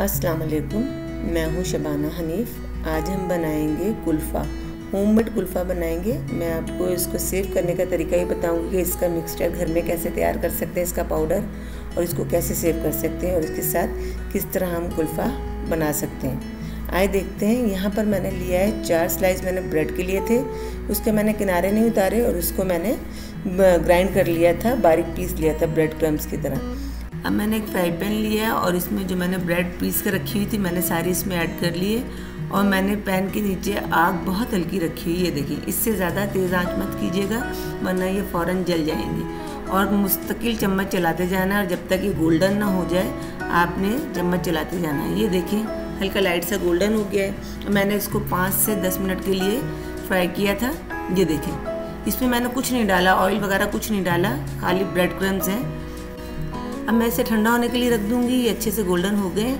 अस्सलाम वालेकुम मैं हूँ शबाना हनीफ। आज हम बनाएँगे कुल्फ़ा। होममेड कुल्फ़ा बनाएँगे। मैं आपको इसको सेव करने का तरीका ही बताऊँगी कि इसका मिक्सचर घर में कैसे तैयार कर सकते हैं इसका पाउडर और इसको कैसे सेव कर सकते हैं और इसके साथ किस तरह हम कुल्फ़ा बना सकते हैं। आए देखते हैं। यहाँ पर मैंने लिया है चार स्लाइस। मैंने ब्रेड के लिए थे, उसके मैंने किनारे नहीं उतारे और उसको मैंने ग्राइंड कर लिया था, बारीक पीस लिया था ब्रेड क्रम्स की तरह। अब मैंने एक फ्राई पैन लिया है और इसमें जो मैंने ब्रेड पीस कर रखी हुई थी, मैंने सारी इसमें ऐड कर लिए और मैंने पैन के नीचे आग बहुत हल्की रखी हुई है, देखिए। इससे ज़्यादा तेज़ आँच मत कीजिएगा, वरना ये फ़ौर जल जाएँगे। और मुस्तकिल चम्मच चलाते जाना और जब तक ये गोल्डन ना हो जाए, आपने चम्मच चलाते जाना है। ये देखिए हल्का लाइट सा गोल्डन हो गया है। तो मैंने इसको पाँच से दस मिनट के लिए फ्राई किया था। ये देखें, इसमें मैंने कुछ नहीं डाला ऑयल वगैरह कुछ नहीं डाला, खाली ब्रेड क्रम्स हैं। अब मैं इसे ठंडा होने के लिए रख दूँगी, ये अच्छे से गोल्डन हो गए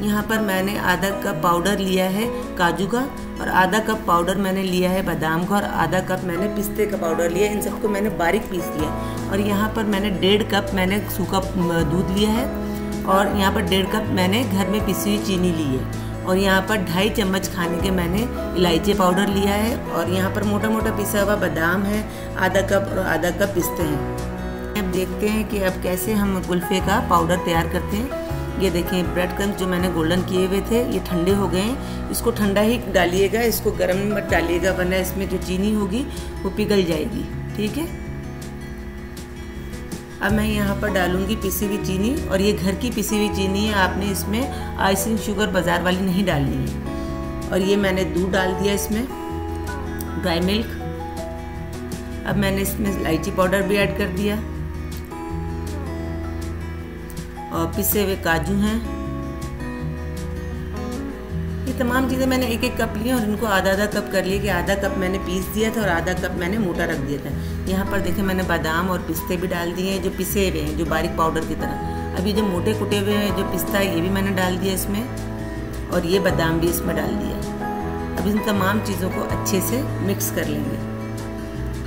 यहाँ पर मैंने आधा कप पाउडर लिया है काजू का और आधा कप पाउडर मैंने लिया है बादाम का और आधा कप मैंने पिस्ते का पाउडर लिया इन सबको मैंने बारीक पीस लिया और यहाँ पर मैंने डेढ़ कप मैंने सूखा दूध लिया है और यहाँ पर डेढ़ कप मैंने घर में पिसी हुई चीनी ली है और यहाँ पर ढाई चम्मच खाने के मैंने इलायची पाउडर लिया है और यहाँ पर मोटा मोटा पिसा हुआ बादाम है, आधा कप और आधा कप पिस्ते हैं। अब देखते हैं कि अब कैसे हम कुल्फ़े का पाउडर तैयार करते हैं। ये देखें ब्रेड क्रम्स जो मैंने गोल्डन किए हुए थे, ये ठंडे हो गए हैं। इसको ठंडा ही डालिएगा, इसको गर्म मत डालिएगा, वरना इसमें जो चीनी होगी, वो पिघल जाएगी। ठीक है? अब मैं यहाँ पर डालूँगी पिसी हुई चीनी, और ये घर की पिसी हुई चीनी है, आपने इसमें आइसिंग शुगर बाज़ार वाली नहीं डालनी है। और ये मैंने दूध डाल दिया इसमें ड्राई मिल्क अब मैंने इसमें इलायची पाउडर भी ऐड कर दिया। और पिसे हुए काजू हैं। ये तमाम चीज़ें मैंने एक एक कप लिए और इनको आधा आधा कप कर लिए कि आधा कप मैंने पीस दिया था और आधा कप मैंने मोटा रख दिया था। यहाँ पर देखें मैंने बादाम और पिस्ते भी डाल दिए हैं जो पिसे हुए हैं, जो बारीक पाउडर की तरह। अभी जो मोटे कुटे हुए हैं, जो पिस्ता है, ये भी मैंने डाल दिया इसमें और ये बादाम भी इसमें डाल दिया। अब इन तमाम चीज़ों को अच्छे से मिक्स कर लेंगे।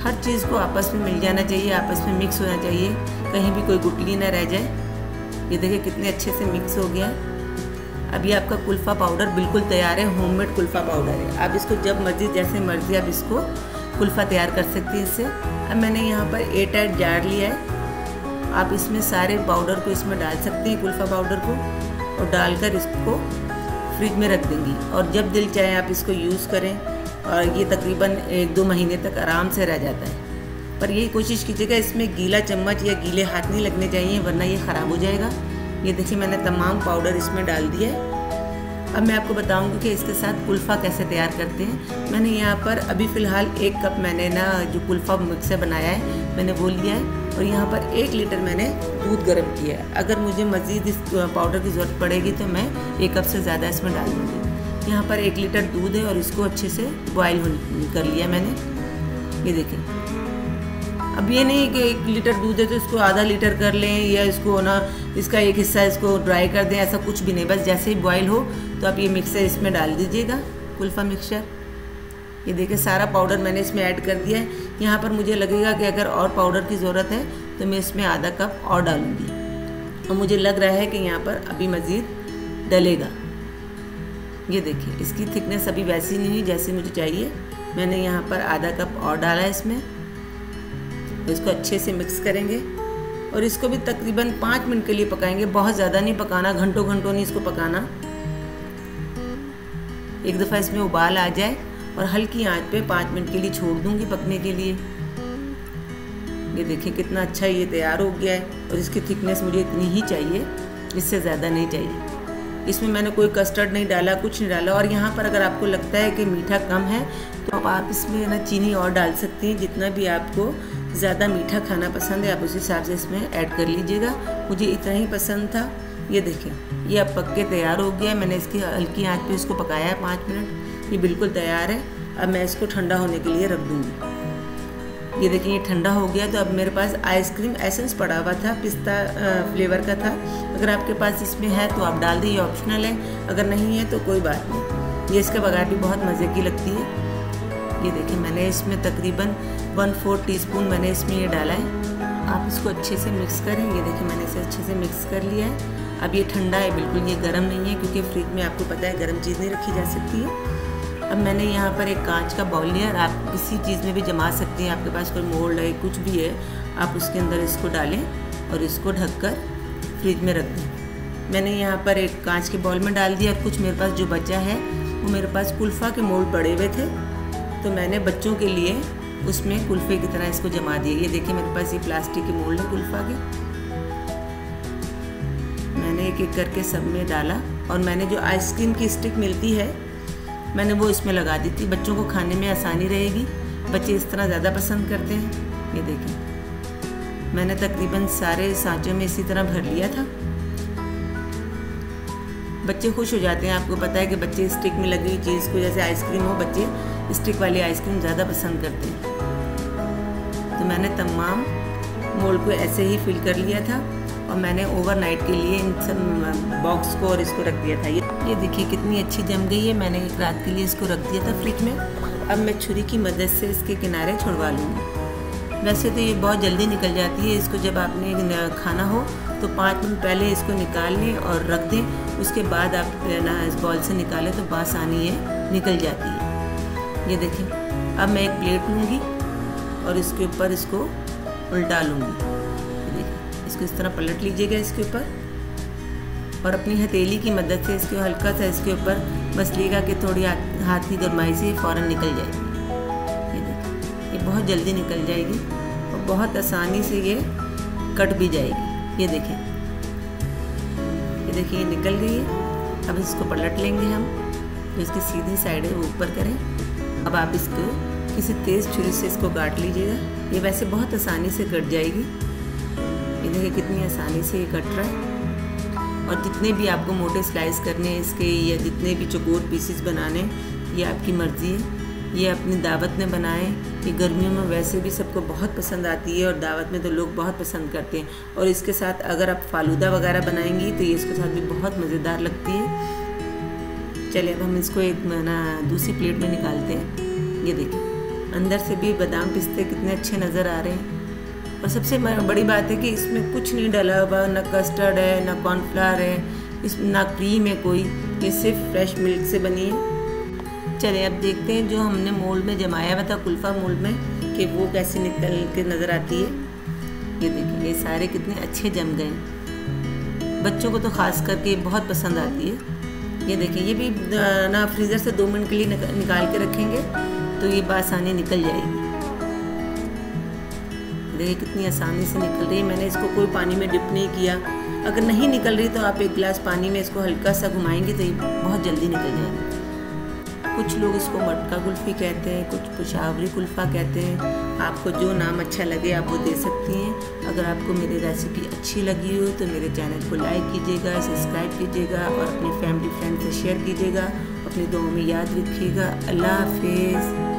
हर चीज़ को आपस में मिल जाना चाहिए, आपस में मिक्स होना चाहिए। कहीं भी कोई गुटली ना रह जाए। ये देखिए कितने अच्छे से मिक्स हो गया। अभी आपका कुल्फ़ा पाउडर बिल्कुल तैयार है होममेड कुल्फ़ा पाउडर है। आप इसको जब मर्ज़ी, जैसे मर्ज़ी आप इसको कुल्फ़ा तैयार कर सकते हैं इससे अब मैंने यहाँ पर ए टाइट जार लिया है। आप इसमें सारे पाउडर को इसमें डाल सकते हैं, कुल्फ़ा पाउडर को, और डालकर इसको फ्रिज में रख देंगी। और जब दिल चाहे आप इसको यूज़ करें, और ये तकरीबन एक दो महीने तक आराम से रह जाता है। पर यही कोशिश कीजिएगा, इसमें गीला चम्मच या गीले हाथ नहीं लगने चाहिए, वरना ये ख़राब हो जाएगा। ये देखिए, मैंने तमाम पाउडर इसमें डाल दिया है। अब मैं आपको बताऊँगी कि इसके साथ कुल्फ़ा कैसे तैयार करते हैं। मैंने यहाँ पर अभी फ़िलहाल एक कप मैंने ना जो कुल्फ़ा मिक्सर बनाया है, मैंने वो लिया है और यहाँ पर एक लीटर मैंने दूध गर्म किया है। अगर मुझे मज़ीद इस पाउडर की ज़रूरत पड़ेगी तो मैं एक कप से ज़्यादा इसमें डाल दूँगी। यहाँ पर एक लीटर दूध है और इसको अच्छे से बॉयल कर लिया मैंने। ये देखें अब ये नहीं कि एक लीटर दूध है तो इसको आधा लीटर कर लें या इसको ना, इसका एक हिस्सा इसको ड्राई कर दें, ऐसा कुछ भी नहीं। बस जैसे ही बॉयल हो तो आप ये मिक्सर इसमें डाल दीजिएगा, कुल्फ़ा मिक्सचर ये देखिए, सारा पाउडर मैंने इसमें ऐड कर दिया है। यहाँ पर मुझे लगेगा कि अगर और पाउडर की ज़रूरत है तो मैं इसमें आधा कप और डालूँगी। और मुझे लग रहा है कि यहाँ पर अभी मज़ीद डलेगा। ये देखिए, इसकी थिकनेस अभी वैसी नहीं हुई जैसी मुझे चाहिए। मैंने यहाँ पर आधा कप और डाला है इसमें। इसको अच्छे से मिक्स करेंगे और इसको भी तकरीबन पाँच मिनट के लिए पकाएँगे। बहुत ज़्यादा नहीं पकाना घंटों घंटों नहीं इसको पकाना। एक दफ़ा इसमें उबाल आ जाए और हल्की आँच पे पाँच मिनट के लिए छोड़ दूँगी पकने के लिए। ये देखिए कितना अच्छा ये तैयार हो गया है और इसकी थिकनेस मुझे इतनी ही चाहिए, इससे ज़्यादा नहीं चाहिए। इसमें मैंने कोई कस्टर्ड नहीं डाला, कुछ नहीं डाला और यहाँ पर अगर आपको लगता है कि मीठा कम है तो आप इसमें ना चीनी और डाल सकती हैं, जितना भी आपको ज़्यादा मीठा खाना पसंद है, आप उस हिसाब से इसमें ऐड कर लीजिएगा। मुझे इतना ही पसंद था। ये देखें, ये अब पक के तैयार हो गया है। मैंने इसकी हल्की आँच पे इसको पकाया है पाँच मिनट। ये बिल्कुल तैयार है। अब मैं इसको ठंडा होने के लिए रख दूँगी। ये देखिए ये ठंडा हो गया। तो अब मेरे पास आइसक्रीम एसेंस पड़ा हुआ था, पिस्ता फ्लेवर का था। अगर आपके पास इसमें है तो आप डाल दीजिए ऑप्शनल है। अगर नहीं है तो कोई बात नहीं। ये इसका बघार भी बहुत मज़े की लगती है। ये देखिए, मैंने इसमें तकरीबन वन फोर टीस्पून मैंने इसमें ये डाला है। आप इसको अच्छे से मिक्स करें। ये देखिए, मैंने इसे अच्छे से मिक्स कर लिया है। अब ये ठंडा है, बिल्कुल ये गर्म नहीं है, क्योंकि फ्रिज में आपको पता है गर्म चीज़ नहीं रखी जा सकती है। अब मैंने यहाँ पर एक कांच का बाउल लिया और आप किसी चीज़ में भी जमा सकते हैं। आपके पास कोई मोल्ड है, कुछ भी है, आप उसके अंदर इसको डालें और इसको ढककर फ्रिज में रख दें। मैंने यहाँ पर एक कांच के बाउल में डाल दिया। कुछ मेरे पास जो बचा है, वो मेरे पास कुल्फ़ा के मोल्ड पड़े हुए थे। तो मैंने बच्चों के लिए उसमें कुल्फ़े की तरह इसको जमा दिया। ये देखिए मेरे पास ये प्लास्टिक के मोल्ड है कुल्फ़ा के। मैंने एक एक करके सब में डाला और मैंने जो आइसक्रीम की स्टिक मिलती है, मैंने वो इसमें लगा दी थी। बच्चों को खाने में आसानी रहेगी। बच्चे इस तरह ज़्यादा पसंद करते हैं। ये देखें मैंने तकरीबन सारे सांचों में इसी तरह भर लिया था। बच्चे खुश हो जाते हैं। आपको पता है कि बच्चे स्टिक में लगी हुई चीज़ को, जैसे आइसक्रीम हो, बच्चे स्टिक वाली आइसक्रीम ज़्यादा पसंद करते हैं। तो मैंने तमाम मोल्ड को ऐसे ही फिल कर लिया था और मैंने ओवरनाइट के लिए इन सब बॉक्स को और इसको रख दिया था। ये ये देखिए कितनी अच्छी जम गई है। मैंने एक रात के लिए इसको रख दिया था फ्रिज में। अब मैं छुरी की मदद से इसके किनारे छुड़वा लूँगी। वैसे तो ये बहुत जल्दी निकल जाती है। इसको जब आपने खाना हो तो पाँच मिनट पहले इसको निकाल लें और रख दें। उसके बाद आप, ना, इस बॉल से निकालें तो बासानी है, निकल जाती है। ये देखें। अब मैं एक प्लेट लूँगी और इसके ऊपर इसको उल्टा लूँगी। देखिए इसको इस तरह पलट लीजिएगा इसके ऊपर। और अपनी हथेली की मदद से इसके हल्का सा इसके ऊपर बस लेगा कि थोड़ी हाथ की गर्माई से फ़ौरन निकल जाएगी ये देखिए ये बहुत जल्दी निकल जाएगी और बहुत आसानी से ये कट भी जाएगी। ये देखें, ये देखिए ये निकल गई है। अब इसको पलट लेंगे हम। जो इसकी सीधी साइड है, वो ऊपर करें। अब आप इसको किसी तेज़ छुरी से इसको काट लीजिएगा। ये वैसे बहुत आसानी से कट जाएगी। ये देखिए कितनी आसानी से ये कट रहा है। और जितने भी आपको मोटे स्लाइस करने हैं इसके या जितने भी चकोर पीसेस बनाने ये आपकी मर्ज़ी है। ये अपनी दावत में बनाएँ। ये गर्मियों में वैसे भी सबको बहुत पसंद आती है और दावत में तो लोग बहुत पसंद करते हैं। और इसके साथ अगर आप फालूदा वगैरह बनाएँगी तो ये इसके साथ भी बहुत मज़ेदार लगती है। चलिए अब हम इसको एक ना, दूसरी प्लेट में निकालते हैं। ये देखिए, अंदर से भी बादाम पिस्ते कितने अच्छे नज़र आ रहे हैं। और सबसे बड़ी बात है कि इसमें कुछ नहीं डला हुआ, ना कस्टर्ड है, ना कॉर्नफ्लावर है, इस, ना क्रीम है कोई, ये सिर्फ़ फ्रेश मिल्क से बनी है। चलिए अब देखते हैं जो हमने मोल्ड में जमाया हुआ था, कुल्फ़ा मोल्ड में, कि वो कैसे निकल के नज़र आती है। ये देखिए, ये सारे कितने अच्छे जम गए बच्चों को तो ख़ास करके बहुत पसंद आती है। ये देखिए ये भी ना फ्रीज़र से दो मिनट के लिए निकाल के रखेंगे तो ये बासानी निकल जाएगी। देखिए कितनी आसानी से निकल रही है। मैंने इसको कोई पानी में डिप नहीं किया। अगर नहीं निकल रही तो आप एक गिलास पानी में इसको हल्का सा घुमाएँगे तो ये बहुत जल्दी निकल जाएगी। कुछ लोग इसको मटका कुल्फ़ी कहते हैं, कुछ पुशावरी कुल्फ़ा कहते हैं। आपको जो नाम अच्छा लगे आप वो दे सकती हैं। अगर आपको मेरी रेसिपी अच्छी लगी हो तो मेरे चैनल को लाइक कीजिएगा सब्सक्राइब कीजिएगा और अपनी फैमिली फ्रेंड से शेयर कीजिएगा। अपनी दो में याद रखिएगा। अल्लाह हाफिज़।